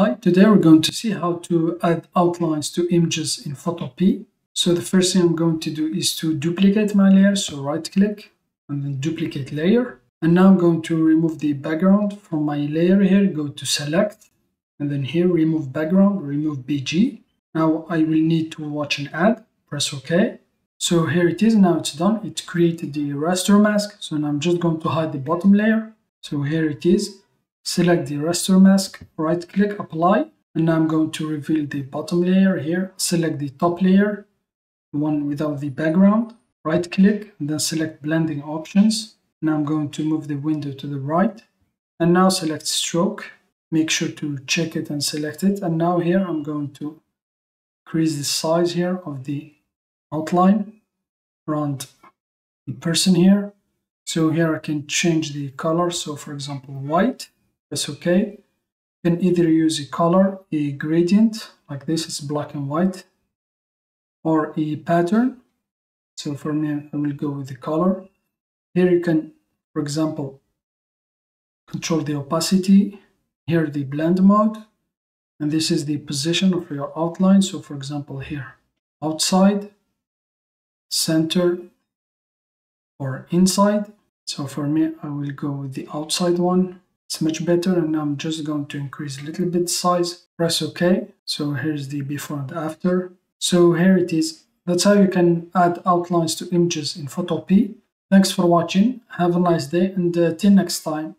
Hi, today we're going to see how to add outlines to images in Photopea. So the first thing I'm going to do is to duplicate my layer. So right click and then duplicate layer. And now I'm going to remove the background from my layer here. Go to select and then here remove background, remove BG. Now I will need to watch an ad. Press OK. So here it is. Now it's done. It created the raster mask. So now I'm just going to hide the bottom layer. So here it is select the raster mask, right click, apply, and now I'm going to reveal the bottom layer here, select the top layer, the one without the background, right click, and then select blending options. Now I'm going to move the window to the right, and now select stroke, make sure to check it and select it, and now here I'm going to increase the size here of the outline around the person here. So here I can change the color, so for example white, press OK. You can either use a color, a gradient, like this, it's black and white, or a pattern. So for me, I will go with the color. Here you can, for example, control the opacity, here the blend mode, and this is the position of your outline. So for example, here, outside, center, or inside. So for me, I will go with the outside one it's much better and I'm just going to increase a little bit size. Press ok. So here's the before and after. So here it is. That's how you can add outlines to images in Photopea thanks for watching. Have a nice day and uh, till next time